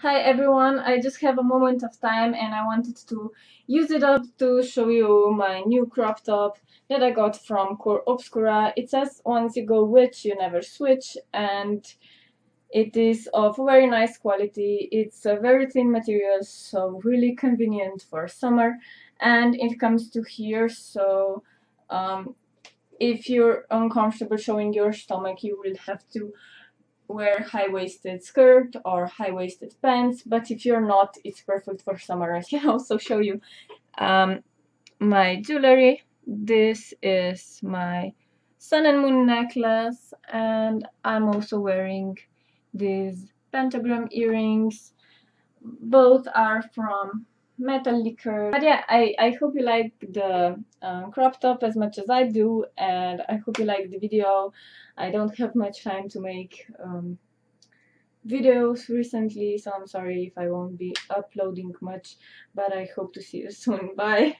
Hi everyone, I just have a moment of time and I wanted to use it up to show you my new crop top that I got from Cor Obscura. It says once you go witch you never switch and it is of very nice quality. It's a very thin material so really convenient for summer and it comes to here so um, if you're uncomfortable showing your stomach you will have to wear high-waisted skirt or high-waisted pants but if you're not it's perfect for summer I can also show you um, my jewelry. This is my sun and moon necklace and I'm also wearing these pentagram earrings. Both are from Metal Liquor. But yeah I, I hope you like the uh, crop top as much as I do and I hope you like the video. I don't have much time to make um, videos recently so I'm sorry if I won't be uploading much but I hope to see you soon. Bye